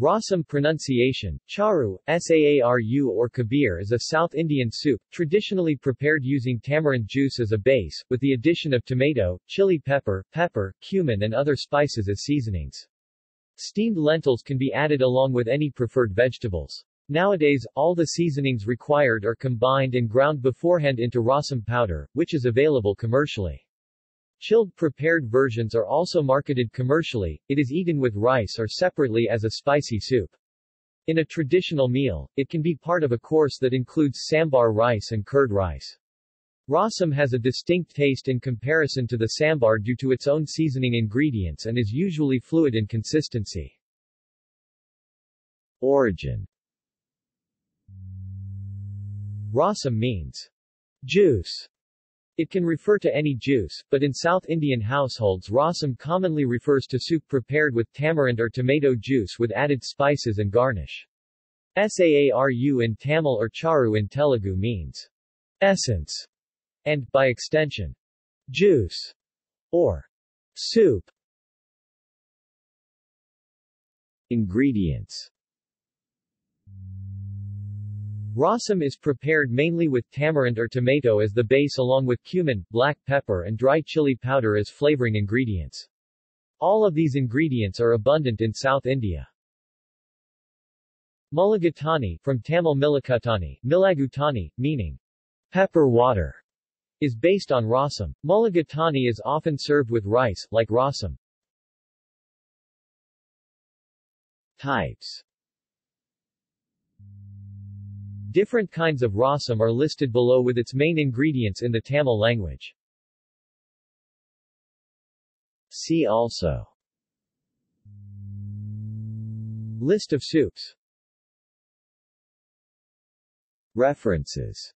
Rasam pronunciation, chaaru, saaru or kabir is a South Indian soup, traditionally prepared using tamarind juice as a base, with the addition of tomato, chili pepper, pepper, cumin and other spices as seasonings. Steamed lentils can be added along with any preferred vegetables. Nowadays, all the seasonings required are combined and ground beforehand into rasam powder, which is available commercially. Chilled prepared versions are also marketed commercially, it is eaten with rice or separately as a spicy soup. In a traditional meal, it can be part of a course that includes sambar rice and curd rice. Rasam has a distinct taste in comparison to the sambar due to its own seasoning ingredients and is usually fluid in consistency. Origin Rasam means juice it can refer to any juice, but in South Indian households rasam commonly refers to soup prepared with tamarind or tomato juice with added spices and garnish. Saaru in Tamil or chaaru in Telugu means essence, and, by extension, juice, or soup. Ingredients Rasam is prepared mainly with tamarind or tomato as the base along with cumin, black pepper and dry chili powder as flavoring ingredients. All of these ingredients are abundant in South India. Mulligatawny, from Tamil Milakutani, Milagutani, meaning pepper water, is based on rasam. Mulligatawny is often served with rice, like rasam. Types Different kinds of rasam are listed below with its main ingredients in the Tamil language. See also. List of soups. References